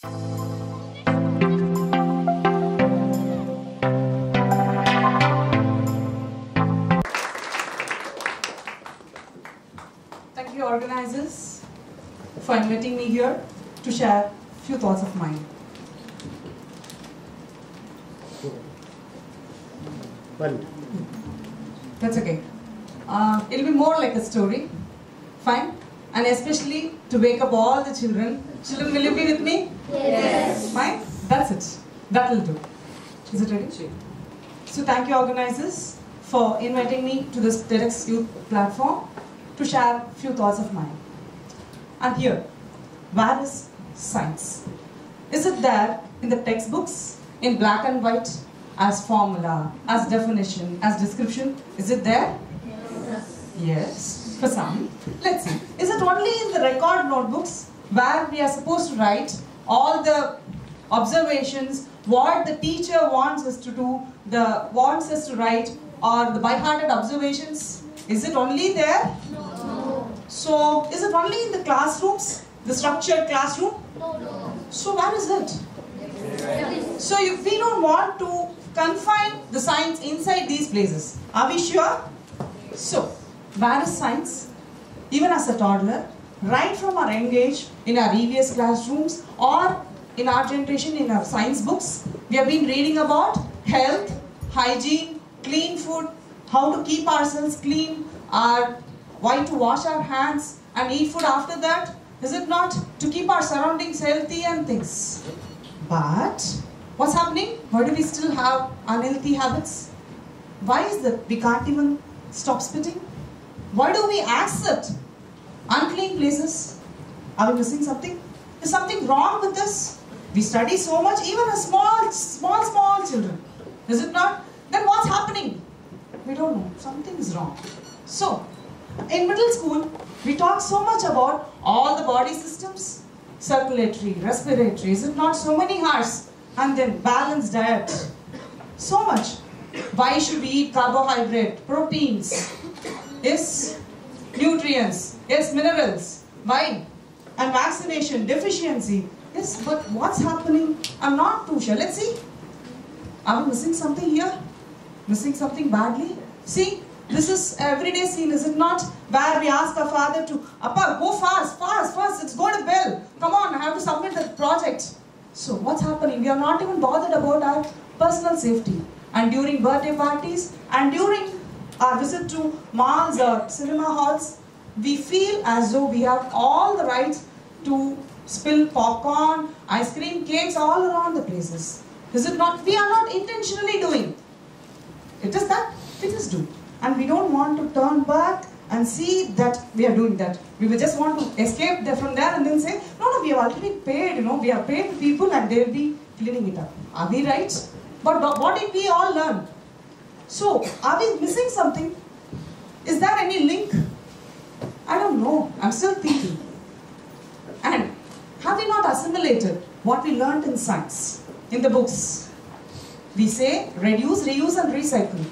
Thank you organizers for inviting me here to share a few thoughts of mine. One. That's okay. Uh, it'll be more like a story. Fine? And especially to wake up all the children. Children, will you be with me? Yes. Fine? That's it. That will do. Is it ready? So thank you organizers for inviting me to this TEDx Youth platform to share a few thoughts of mine. And here, where is science? Is it there in the textbooks in black and white as formula, as definition, as description? Is it there? Yes, for some. Let's see. Is it only in the record notebooks where we are supposed to write all the observations, what the teacher wants us to do, the wants us to write, or the by-hearted observations? Is it only there? No. So, is it only in the classrooms, the structured classroom? No. No. So, where is it? So, if we don't want to confine the science inside these places, are we sure? So, is science? Even as a toddler, right from our young age, in our EVS classrooms or in our generation in our science books, we have been reading about health, hygiene, clean food, how to keep ourselves clean, our, why to wash our hands and eat food after that. Is it not? To keep our surroundings healthy and things. But what's happening? Why do we still have unhealthy habits? Why is that we can't even stop spitting? Why do we accept unclean places? Are we missing something? Is something wrong with this? We study so much, even as small, small, small children. Is it not? Then what's happening? We don't know. Something is wrong. So, in middle school, we talk so much about all the body systems, circulatory, respiratory, is it not so many hours? And then balanced diet. So much. Why should we eat carbohydrate, proteins? Yes, nutrients. Yes, minerals. Why? And vaccination, deficiency. Yes, but what's happening? I'm not too sure. Let's see. Are we missing something here? Missing something badly? See, this is everyday scene, is it not? Where we ask our father to, Appa, go fast, fast, fast, it's got a bell. Come on, I have to submit the project. So what's happening? We are not even bothered about our personal safety. And during birthday parties and during our visit to malls or uh, cinema halls, we feel as though we have all the rights to spill popcorn, ice cream, cakes all around the places. Is it not? We are not intentionally doing. It is that we just do. And we don't want to turn back and see that we are doing that. We will just want to escape there from there and then say, no, no, we have already paid, you know, we have paid the people and they'll be cleaning it up. Are we right? But what did we all learn? So, are we missing something? Is there any link? I don't know. I'm still thinking. And have we not assimilated what we learned in science, in the books? We say reduce, reuse and recycle.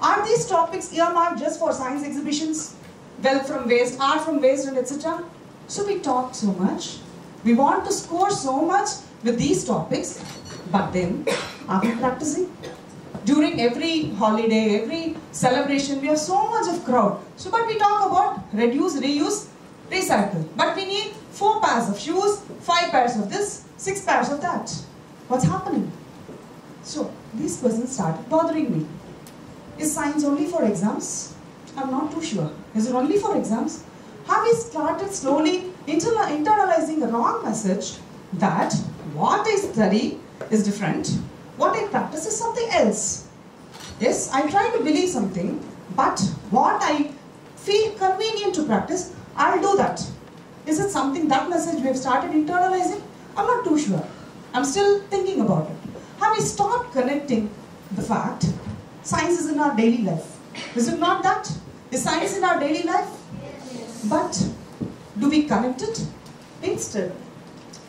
Are these topics earmarked just for science exhibitions? Wealth from waste, art from waste and etc. So we talk so much. We want to score so much with these topics. But then, are we practicing? During every holiday, every celebration, we have so much of crowd. So, but we talk about reduce, reuse, recycle. But we need four pairs of shoes, five pairs of this, six pairs of that. What's happening? So, these persons started bothering me. Is science only for exams? I'm not too sure. Is it only for exams? Have we started slowly internalizing the wrong message that what I study is different, what I practice is something else? Yes, I try to believe something, but what I feel convenient to practice, I'll do that. Is it something, that message we have started internalizing? I'm not too sure. I'm still thinking about it. Have we stopped connecting the fact science is in our daily life? Is it not that? Is science in our daily life? Yes. But do we connect it? Instead,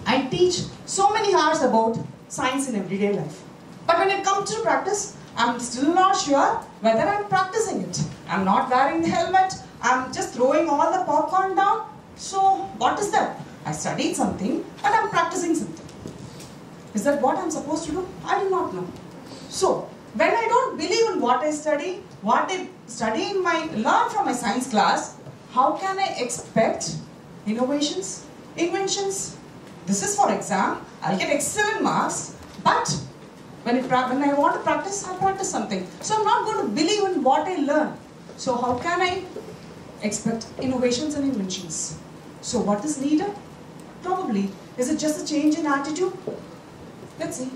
I teach so many hours about science in everyday life. But when it comes to practice, I'm still not sure whether I'm practicing it. I'm not wearing the helmet. I'm just throwing all the popcorn down. So what is that? I studied something, but I'm practicing something. Is that what I'm supposed to do? I do not know. So, when I don't believe in what I study, what I study in my, learn from my science class, how can I expect innovations, inventions? This is for exam, I'll get excellent marks, but when, it, when I want to practice, I'll practice something. So I'm not going to believe in what I learn. So how can I expect innovations and inventions? So what is needed? Probably, is it just a change in attitude? Let's see.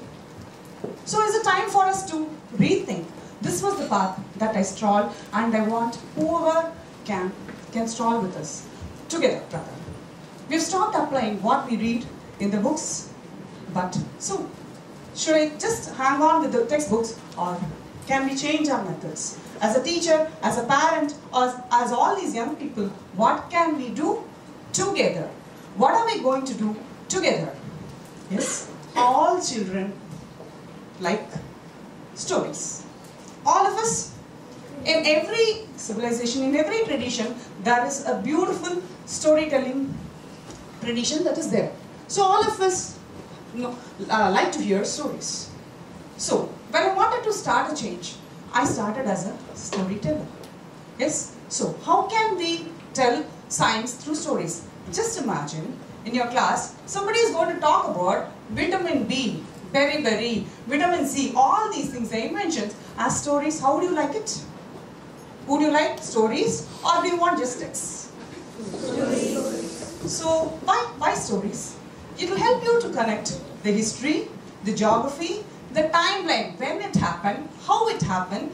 So is it time for us to rethink? This was the path that I strolled and I want whoever can, can stroll with us. Together, brother. We've stopped applying what we read in the books, but so should I just hang on with the textbooks or can we change our methods? As a teacher, as a parent, or as all these young people, what can we do together? What are we going to do together? Yes, all children like stories. All of us, in every civilization, in every tradition, there is a beautiful storytelling tradition that is there. So all of us know, uh, like to hear stories. So when I wanted to start a change, I started as a storyteller. Yes. So how can we tell science through stories? Just imagine in your class, somebody is going to talk about vitamin B, beriberi, vitamin C, all these things, the inventions, as stories. How would you like it? Would you like stories or do you want just texts? Stories. So why, why stories? It will help you to connect the history, the geography, the timeline, when it happened, how it happened,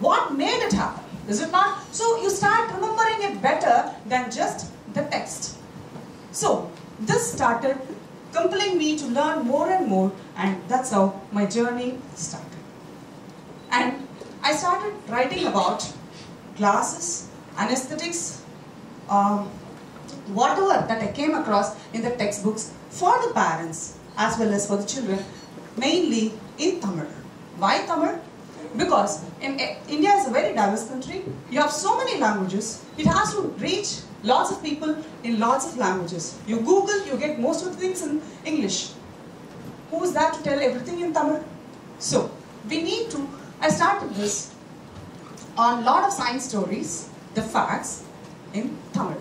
what made it happen. Is it not? So you start remembering it better than just the text. So this started compelling me to learn more and more and that's how my journey started. And I started writing about classes, anesthetics, um, whatever that I came across in the textbooks for the parents as well as for the children, mainly in Tamil. Why Tamil? Because in, eh, India is a very diverse country. You have so many languages. It has to reach lots of people in lots of languages. You Google, you get most of the things in English. Who is that to tell everything in Tamil? So, we need to, I started this on lot of science stories, the facts in Tamil.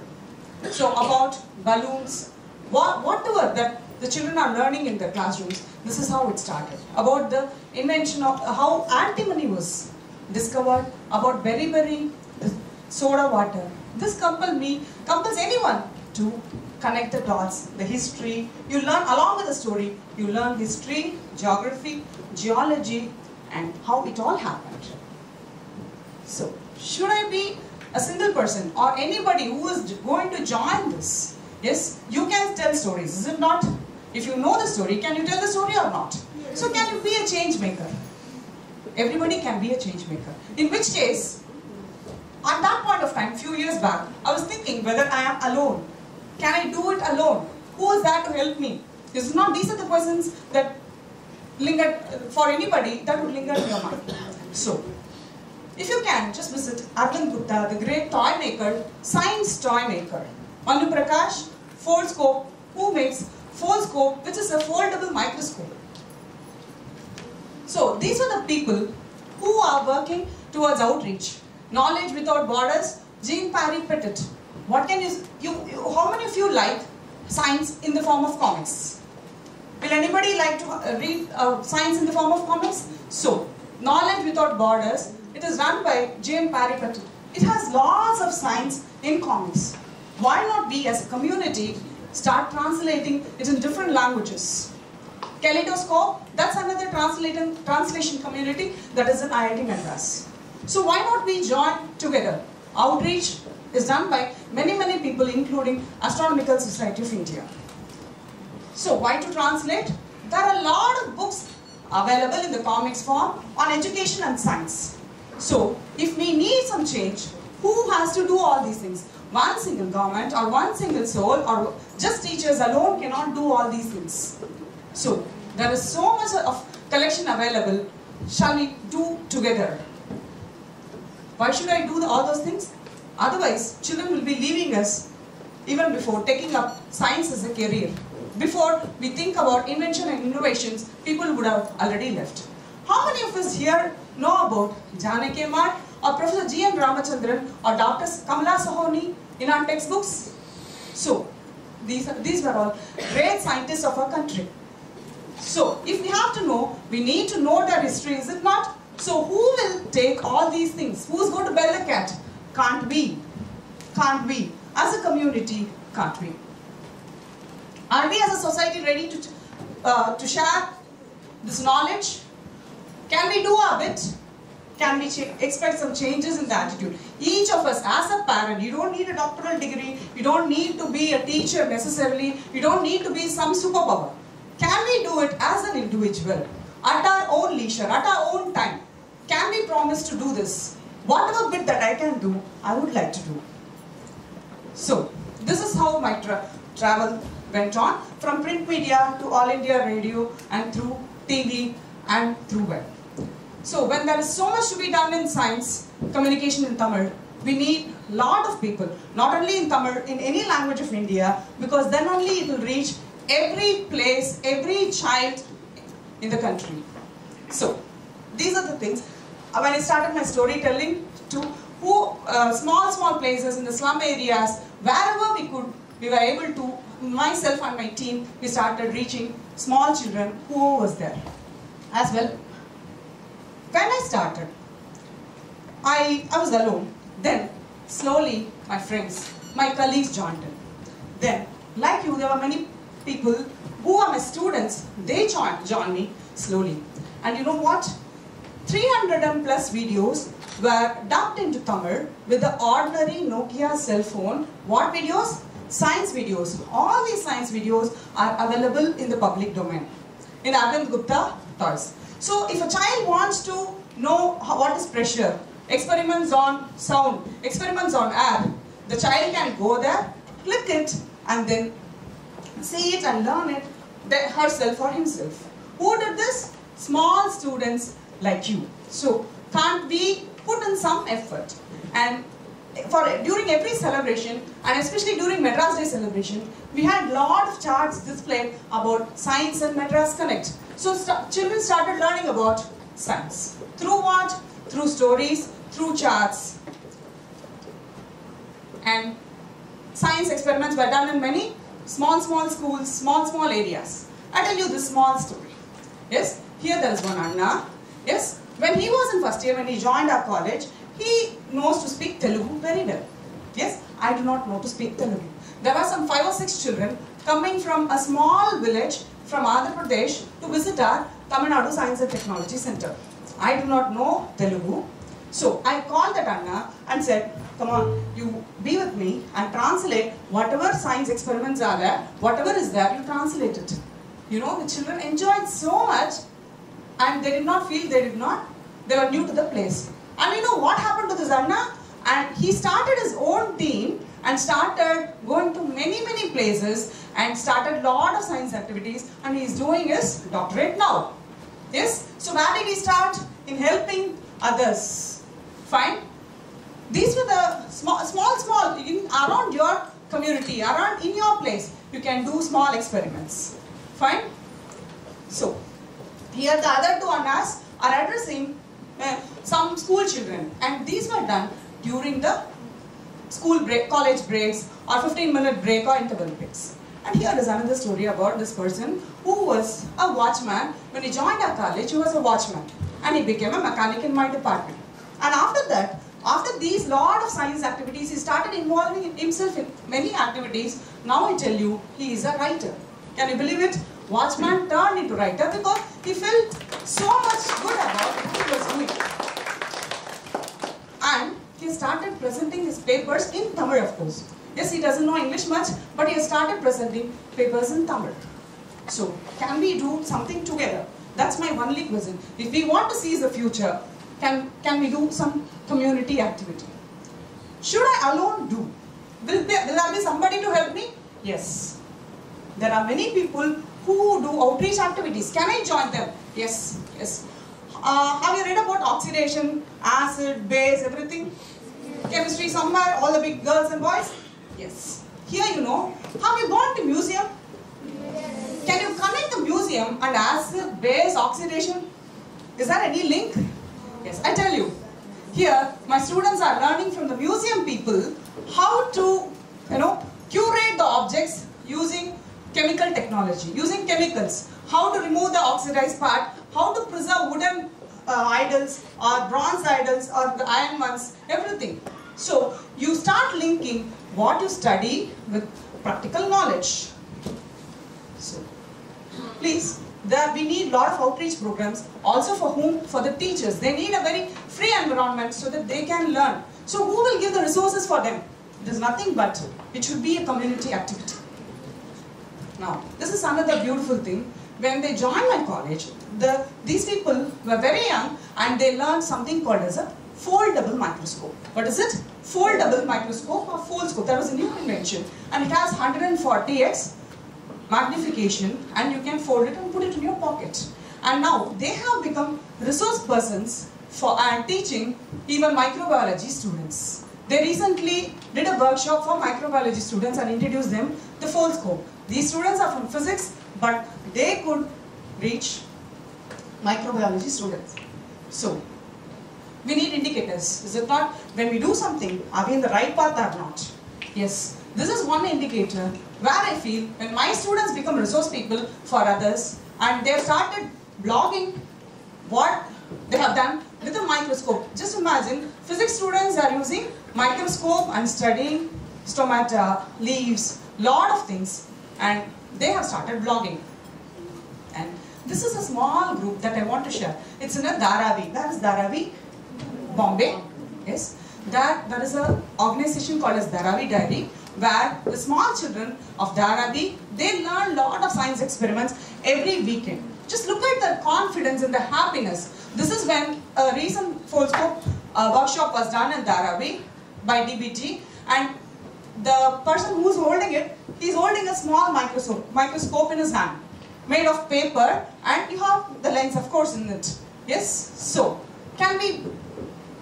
So about balloons, whatever that the children are learning in the classrooms, this is how it started. About the invention of how antimony was discovered, about beriberi, soda water. This compels me, compels anyone to connect the dots, the history. You learn along with the story, you learn history, geography, geology, and how it all happened. So, should I be a single person or anybody who is going to join this? Yes, you can tell stories, is it not? If you know the story, can you tell the story or not? So can you be a change maker? Everybody can be a change maker. In which case, at that point of time, few years back, I was thinking whether I am alone. Can I do it alone? Who is there to help me? This is not, these are the questions that linger, for anybody, that would linger in your mind. So, if you can, just visit Arvind Gupta, the great toy maker, science toy maker. Manu Prakash, Foldscope, who makes Foldscope, which is a foldable microscope. So these are the people who are working towards outreach. Knowledge without borders, Jean-Pierre Petit. What can you, you, how many of you like science in the form of comics? Will anybody like to uh, read uh, science in the form of comics? So, Knowledge Without Borders, it is run by Jean-Pierre Petit. It has lots of science in comics. Why not we as a community start translating it in different languages? Kaleidoscope, that's another translation community that is in IIT Madras. So why not we join together? Outreach is done by many, many people including Astronomical Society of India. So why to translate? There are a lot of books available in the comics form on education and science. So if we need some change, who has to do all these things? One single government or one single soul or just teachers alone cannot do all these things. So there is so much of collection available. Shall we do together? Why should I do all those things? Otherwise, children will be leaving us even before taking up science as a career. before we think about invention and innovations, people would have already left. How many of us here know about Janaki Ammal or Professor G. N. Ramachandran or Dr. Kamala Sohonie in our textbooks? So, these, are, these were all great scientists of our country. So, if we have to know, we need to know their history, is it not? So, who will take all these things? Who's going to bell the cat? Can't we? Can't we? As a community, can't we? Are we as a society ready to, uh, to share this knowledge? Can we do our bit? Can we expect some changes in the attitude? Each of us, as a parent, you don't need a doctoral degree, you don't need to be a teacher necessarily, you don't need to be some superpower. Can we do it as an individual, at our own leisure, at our own time? Can we promise to do this? Whatever bit that I can do, I would like to do. So, this is how my tra travel went on, from print media to All India Radio and through TV and through web. So when there is so much to be done in science, communication in Tamil, we need a lot of people, not only in Tamil, in any language of India, because then only it will reach every place, every child in the country. So, these are the things. Uh, when I started my storytelling to who, uh, small, small places in the slum areas, wherever we could, we were able to, myself and my team, we started reaching small children who was there. As well, when I started, I, I was alone. Then, slowly, my friends, my colleagues joined in. Then, like you, there were many people who are my students, they joined, joined me slowly. And you know what? 300 and plus videos were dubbed into Tamil with the ordinary Nokia cell phone. What videos? Science videos. All these science videos are available in the public domain. In Arvind Gupta toys. So if a child wants to know how, what is pressure, experiments on sound, experiments on air, the child can go there, click it, and then see it and learn it herself or himself. Who did this? Small students like you. So can't we put in some effort? And for during every celebration, and especially during Madras Day celebration, we had a lot of charts displayed about science and Madras Connect. So st children started learning about science. Through what? Through stories, through charts. And science experiments were done in many small, small schools, small, small areas. I tell you this small story. Yes, here there is one Anna. Yes, when he was in first year, when he joined our college, he knows to speak Telugu very well. Yes, I do not know to speak Telugu. There were some five or six children coming from a small village from Andhra Pradesh to visit our Tamil Nadu Science and Technology Center. I do not know Telugu. So I called that Anna and said, come on, you be with me and translate whatever science experiments are there, whatever is there, you translate it. You know, the children enjoyed so much and they did not feel they did not, they were new to the place. And you know what happened to this Anna? And he started his own team and started going to many, many places and started a lot of science activities and he is doing his doctorate now. Yes? So where did he start? In helping others. Fine? These were the small, small, small, in, around your community, around in your place, you can do small experiments. Fine? So, here the other two annas are addressing uh, some school children and these were done during the school break, college breaks or 15 minute break or interval breaks. And here is another story about this person who was a watchman. When he joined our college, he was a watchman. And he became a mechanic in my department. And after that, after these lot of science activities, he started involving himself in many activities. Now I tell you, he is a writer. Can you believe it? Watchman turned into writer because he felt so much good about what he was doing. And he started presenting his papers in Tamil, of course. Yes, he doesn't know English much, but he has started presenting papers in Tamil. So, can we do something together? That's my only question. If we want to seize the future, can, can we do some community activity? Should I alone do? Will there, will there be somebody to help me? Yes. There are many people who do outreach activities. Can I join them? Yes, yes. Uh, have you read about oxidation, acid, base, everything? Chemistry somewhere, all the big girls and boys? Yes. Here you know. Have you gone to museum? Can you connect the museum and ask base oxidation? Is there any link? Yes, I tell you. Here, my students are learning from the museum people how to, you know, curate the objects using chemical technology, using chemicals, how to remove the oxidized part, how to preserve wooden uh, idols or bronze idols or the iron ones, everything. So, you start linking what you study with practical knowledge. So, please, there we need a lot of outreach programs also for whom? For the teachers. They need a very free environment so that they can learn. So who will give the resources for them? It is nothing but it should be a community activity. Now, this is another beautiful thing. When they joined my college, the, these people were very young and they learned something called as a foldable microscope. What is it? Foldable microscope or Foldscope. That was a new invention. And it has 140x magnification and you can fold it and put it in your pocket. And now they have become resource persons for and teaching even microbiology students. They recently did a workshop for microbiology students and introduced them the Foldscope. These students are from physics but they could reach microbiology students. So, we need indicators. Is it not? When we do something, are we in the right path or not? Yes. This is one indicator where I feel when my students become resource people for others and they have started blogging what they have done with a microscope. Just imagine physics students are using microscope and studying stomata, leaves, lot of things and they have started blogging. And this is a small group that I want to share. It's in a Dharavi. That is Dharavi, Bombay. Yes. That, that is an organization called as Dharavi Diary where the small children of Dharavi, they learn a lot of science experiments every weekend. Just look at the confidence and the happiness. This is when a recent Foldscope uh, workshop was done in Dharavi by DBT and the person who's holding it, he's holding a small microscope, microscope in his hand made of paper and you have the lens of course in it. Yes? So, can we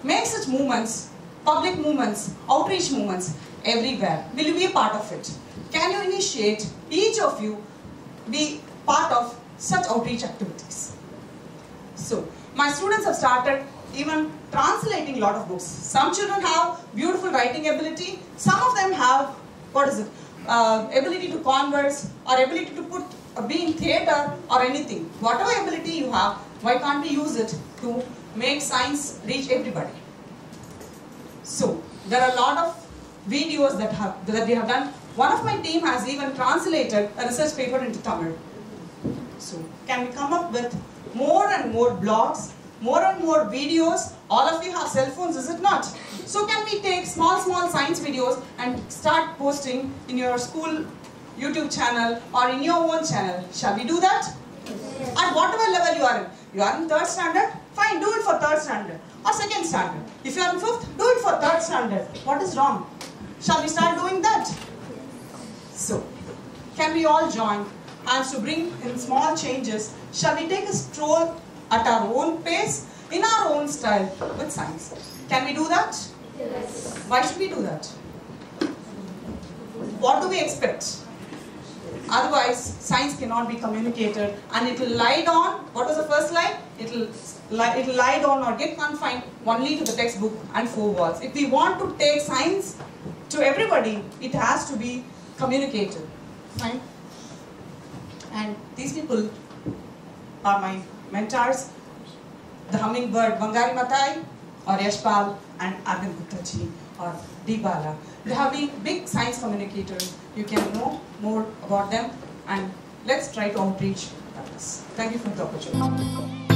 make such movements, public movements, outreach movements everywhere? Will you be a part of it? Can you initiate, each of you, be part of such outreach activities? So, my students have started even translating a lot of books. Some children have beautiful writing ability, some of them have, what is it, uh, ability to converse or ability to put uh, be in theatre or anything. Whatever ability you have, why can't we use it to make science reach everybody? So, there are a lot of videos that, have, that we have done. One of my team has even translated a research paper into Tamil. So, can we come up with more and more blogs, more and more videos? All of you have cell phones, is it not? So, can we take small, small science videos and start posting in your school YouTube channel or in your own channel? Shall we do that? Yes. At whatever level you are in. You are in third standard? Fine, do it for third standard or second standard. If you are in fifth, do it for third standard. What is wrong? Shall we start doing that? So, can we all join and to bring in small changes, shall we take a stroll at our own pace, in our own style with science? Can we do that? Yes. Why should we do that? What do we expect? Otherwise, science cannot be communicated and it will lie down. What was the first slide? It will lie, it will lie down or get confined only to the textbook and four walls. If we want to take science to everybody, it has to be communicated. Fine. And these people are my mentors, the hummingbird Wangari Maathai or Yashpal and Arvind Guptaji or Dibala. They have been big science communicators. You can know more about them and let's try to outreach others. Thank you for the opportunity.